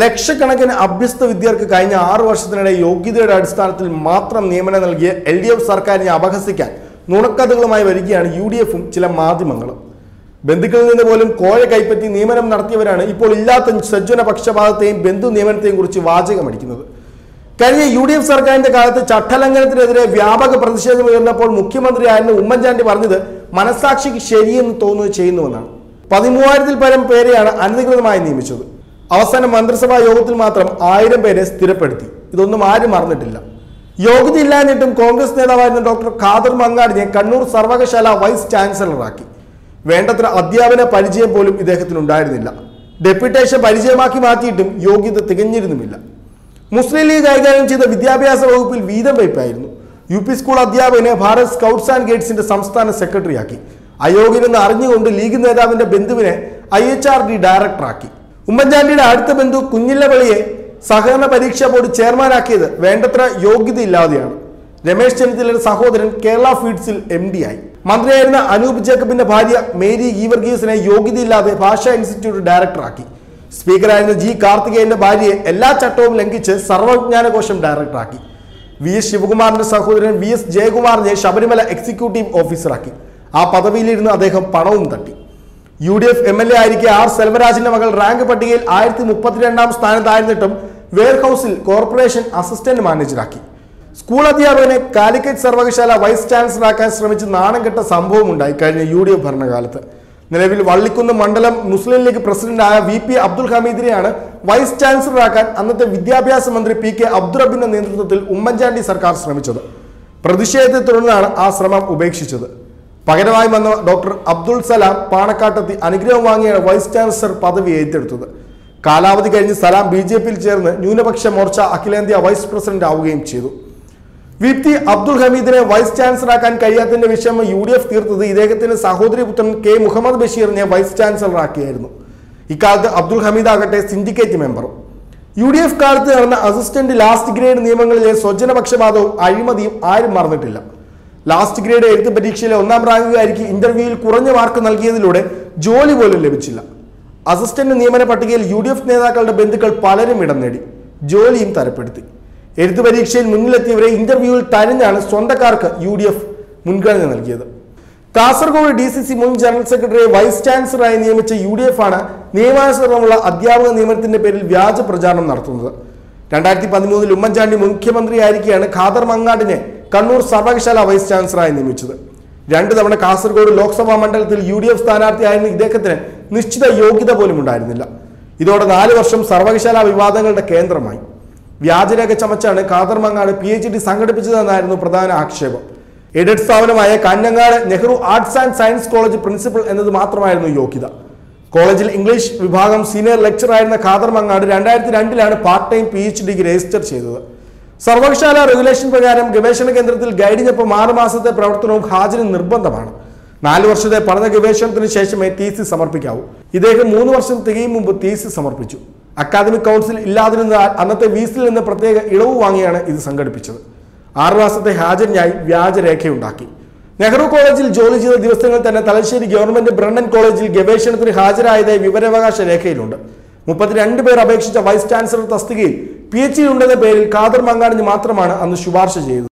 ലക്ഷക്കണക്കിന് അഭ്യസ്ത വിദ്യർക്ക് കഴിഞ്ഞ ആറു വർഷത്തിനിടെ യോഗ്യതയുടെ അടിസ്ഥാനത്തിൽ മാത്രം നിയമനം നൽകിയ എൽ ഡി എഫ് സർക്കാരിനെ അപഹസിക്കാൻ നുണക്കഥകളുമായി വരികയാണ് യു ഡി എഫും ചില മാധ്യമങ്ങളും. ബന്ധുക്കളിൽ നിന്ന് പോലും കോഴ കൈപ്പറ്റി നിയമനം നടത്തിയവരാണ് ഇപ്പോൾ ഇല്ലാത്ത സജ്ജന പക്ഷപാതത്തെയും ബന്ധു നിയമനത്തെയും കുറിച്ച് വാചകമടിക്കുന്നത്. കഴിഞ്ഞ യു ഡി എഫ് സർക്കാരിന്റെ കാലത്ത് ചട്ടലംഘനത്തിനെതിരെ വ്യാപക പ്രതിഷേധം ഉയർന്നപ്പോൾ മുഖ്യമന്ത്രിയായിരുന്ന ഉമ്മൻചാണ്ടി പറഞ്ഞത് മനസാക്ഷിക്ക് ശരിയെന്ന് തോന്നുന്നത് ചെയ്യുന്നുവെന്നാണ്. പതിമൂവായിരത്തിൽ പരം പേരെയാണ് അനധികൃതമായി നിയമിച്ചത്. അവസാന മന്ത്രിസഭാ യോഗത്തിൽ മാത്രം ആയിരം പേരെ സ്ഥിരപ്പെടുത്തി. ഇതൊന്നും ആരും മറന്നിട്ടില്ല. യോഗ്യത ഇല്ലാഞ്ഞിട്ടും കോൺഗ്രസ് നേതാവായിരുന്ന ഡോക്ടർ ഖാദർ മങ്ങാടിനെ കണ്ണൂർ സർവകലാശാല വൈസ് ചാൻസലറാക്കി. വേണ്ടത്ര അധ്യാപന പരിചയം പോലും ഇദ്ദേഹത്തിനുണ്ടായിരുന്നില്ല. ഡെപ്യൂട്ടേഷൻ പരിചയമാക്കി മാറ്റിയിട്ടും യോഗ്യത തികഞ്ഞിരുന്നുമില്ല. മുസ്ലിം ലീഗ് കൈകാര്യം ചെയ്ത വിദ്യാഭ്യാസ വകുപ്പിൽ വീതം വയ്പായിരുന്നു. യു പി സ്കൂൾ അധ്യാപകനെ ഭാരത് സ്കൗട്ട്സ് ആൻഡ് ഗൈഡ്സിന്റെ സംസ്ഥാന സെക്രട്ടറിയാക്കി. അയോഗ്യനെന്ന് അറിഞ്ഞുകൊണ്ട് ലീഗ് നേതാവിന്റെ ബന്ധുവിനെ ഐ എച്ച് ആർ ഡി ഡയറക്ടറാക്കി. ഉമ്മൻചാണ്ടിയുടെ അടുത്ത ബന്ധു കുഞ്ഞില്ലവളിയെ സഹകരണ പരീക്ഷാ ബോർഡ് ചെയർമാനാക്കിയത് വേണ്ടത്ര യോഗ്യതയില്ലാതെയാണ്. രമേശ് ചെന്നിത്തലയുടെ സഹോദരൻ കേരള ഫീഡ്സിൽ എം ഡി ആയി. മന്ത്രിയായിരുന്ന അനൂപ് ജേക്കബിന്റെ ഭാര്യ മേരി ഗീവർഗീസിനെ യോഗ്യതയില്ലാതെ ഭാഷാ ഇൻസ്റ്റിറ്റ്യൂട്ട് ഡയറക്ടറാക്കി. സ്പീക്കറായിരുന്ന ജി കാർത്തികേയന്റെ ഭാര്യയെ എല്ലാ ചട്ടവും ലംഘിച്ച് സർവജ്ഞാനകോശം ഡയറക്ടറാക്കി. വി എസ് ശിവകുമാറിന്റെ സഹോദരൻ വി എസ് ജയകുമാറിനെ ശബരിമല എക്സിക്യൂട്ടീവ് ഓഫീസറാക്കി. ആ പദവിയിലിരുന്ന് അദ്ദേഹം പണവും തട്ടി. U D F M L A ആയിരിക്കെ R സെൽവരാജിന്റെ മകൾ റാങ്ക് പട്ടികയിൽ ആയിരത്തി മുപ്പത്തിരണ്ടാം സ്ഥാനത്തായിരുന്നിട്ടും വെയർഹൌസിൽ കോർപ്പറേഷൻ അസിസ്റ്റന്റ് മാനേജറാക്കി സ്കൂൾ അധ്യാപകനെ കാലിക്കറ്റ് സർവകലാശാല വൈസ് ചാൻസലറാക്കാൻ ശ്രമിച്ച് നാണം കെട്ട സംഭവം ഉണ്ടായി കഴിഞ്ഞ യു ഡി എഫ് ഭരണകാലത്ത്. നിലവിൽ വള്ളിക്കുന്ന് മണ്ഡലം മുസ്ലിം ലീഗ് പ്രസിഡന്റായ വി പി അബ്ദുൽ ഹമീദിനെയാണ് വൈസ് ചാൻസലറാക്കാൻ അന്നത്തെ വിദ്യാഭ്യാസ മന്ത്രി പി കെ അബ്ദുറബിന്റെ നേതൃത്വത്തിൽ ഉമ്മൻചാണ്ടി സർക്കാർ ശ്രമിച്ചത്. പ്രതിഷേധത്തെ തുടർന്നാണ് ആ ശ്രമം ഉപേക്ഷിച്ചത്. പകരമായി വന്ന ഡോക്ടർ അബ്ദുൾ സലാം പാണക്കാട്ടെത്തി അനുഗ്രഹം വാങ്ങിയാണ് വൈസ് ചാൻസലർ പദവി ഏറ്റെടുത്തത്. കാലാവധി കഴിഞ്ഞ് സലാം ബി ജെ പിയിൽ ചേർന്ന് ന്യൂനപക്ഷ മോർച്ച അഖിലേന്ത്യാ വൈസ് പ്രസിഡന്റ് ആവുകയും ചെയ്തു. വി പി അബ്ദുൾ ഹമീദിനെ വൈസ് ചാൻസലറാക്കാൻ കഴിയാത്തതിന്റെ വിഷയം യു ഡി എഫ് തീർത്തത് ഇദ്ദേഹത്തിന്റെ സഹോദരി പുത്രൻ കെ മുഹമ്മദ് ബഷീറിനെ വൈസ് ചാൻസലറാക്കിയായിരുന്നു. ഇക്കാലത്ത് അബ്ദുൾ ഹമീദ് ആകട്ടെ സിൻഡിക്കേറ്റ് മെമ്പറും. യു ഡി എഫ് കാലത്ത് നടന്ന അസിസ്റ്റന്റ് ലാസ്റ്റ് ഗ്രേഡ് നിയമങ്ങളിലെ സ്വജനപക്ഷപാതവും അഴിമതിയും ആരും മറന്നിട്ടില്ല. ലാസ്റ്റ് ഗ്രേഡ് എഴുത്ത് പരീക്ഷയിലെ ഒന്നാം റാങ്കുകാരിക്ക് ഇന്റർവ്യൂവിൽ കുറഞ്ഞ മാർക്ക് നൽകിയതിലൂടെ ജോലി പോലും ലഭിച്ചില്ല. അസിസ്റ്റന്റ് നിയമന പട്ടികയിൽ യു ഡി എഫ് നേതാക്കളുടെ ബന്ധുക്കൾ പലരും ഇടം നേടി ജോലിയും തരപ്പെടുത്തി. എഴുത്ത് പരീക്ഷയിൽ മുന്നിലെത്തിയവരെ ഇന്റർവ്യൂവിൽ തരഞ്ഞാണ് സ്വന്തക്കാർക്ക് യു ഡി എഫ് മുൻഗണന നൽകിയത്. കാസർഗോഡ് ഡി സി സി മുൻ ജനറൽ സെക്രട്ടറിയെ വൈസ് ചാൻസലറായി നിയമിച്ച യു ഡി എഫ് ആണ് നിയമാനുസൃതമുള്ള അധ്യാപക നിയമനത്തിന്റെ പേരിൽ വ്യാജ പ്രചാരണം നടത്തുന്നത്. രണ്ടായിരത്തി പതിമൂന്നിൽ ഉമ്മൻചാണ്ടി മുഖ്യമന്ത്രിയായിരിക്കെയാണ് ഖാദർ മങ്ങാടിനെ കണ്ണൂർ സർവകലാശാല വൈസ് ചാൻസലറായി നിയമിച്ചത്. രണ്ടു തവണ കാസർഗോഡ് ലോക്സഭാ മണ്ഡലത്തിൽ യു ഡി എഫ് സ്ഥാനാർത്ഥിയായിരുന്ന ഇദ്ദേഹത്തിന് നിശ്ചിത യോഗ്യത പോലും ഉണ്ടായിരുന്നില്ല. ഇതോടെ നാല് വർഷം സർവകലാശാല വിവാദങ്ങളുടെ കേന്ദ്രമായി. വ്യാജരേഖ ചമച്ചാണ് Khader Mangad P H D സംഘടിപ്പിച്ചതെന്നായിരുന്നു പ്രധാന ആക്ഷേപം. എഡഡ് സ്ഥാപനമായ Kanhangad Nehru arts and science college principal എന്നത് മാത്രമായിരുന്നു യോഗ്യത. കോളേജിൽ ഇംഗ്ലീഷ് വിഭാഗം സീനിയർ ലെക്ചറായിരുന്ന ഖാദർ മങ്ങാട് രണ്ടായിരത്തി രണ്ടിലാണ് പാർട്ട് ടൈം പി എച്ച് ഡിക്ക് രജിസ്റ്റർ ചെയ്തത്. സർവകലാശാല റെഗുലേഷൻ പ്രകാരം ഗവേഷണ കേന്ദ്രത്തിൽ ഗൈഡിനൊപ്പം ആറ് മാസത്തെ പ്രവർത്തനവും ഹാജരും നിർബന്ധമാണ്. നാല് വർഷത്തെ പഠന ഗവേഷണത്തിന് ശേഷമേ തീസി സമർപ്പിക്കാവൂ. ഇദ്ദേഹം മൂന്ന് വർഷം തികയും മുമ്പ് തീസി സമർപ്പിച്ചു. അക്കാദമിക് കൗൺസിൽ ഇല്ലാതിരുന്ന അന്നത്തെ വീസിൽ നിന്ന് പ്രത്യേക ഇളവ് വാങ്ങിയാണ് ഇത് സംഘടിപ്പിച്ചത്. ആറു മാസത്തെ ഹാജരിനായി വ്യാജരേഖയുണ്ടാക്കി നെഹ്റു കോളേജിൽ ജോലി ചെയ്ത ദിവസങ്ങൾ തന്നെ തലശ്ശേരി ഗവൺമെന്റ് ബ്രണ്ണൻ കോളേജിൽ ഗവേഷണത്തിന് ഹാജരായതായി വിവരാവകാശ രേഖയിലുണ്ട്. മുപ്പത്തിരണ്ട് പേർ അപേക്ഷിച്ച വൈസ് ചാൻസലർ തസ്തികയിൽ പി എച്ച് ഡി ഉണ്ടെന്ന പേരിൽ ഖാദർ മങ്ങാടിന് മാത്രമാണ് അന്ന് ശുപാർശ ചെയ്തത്.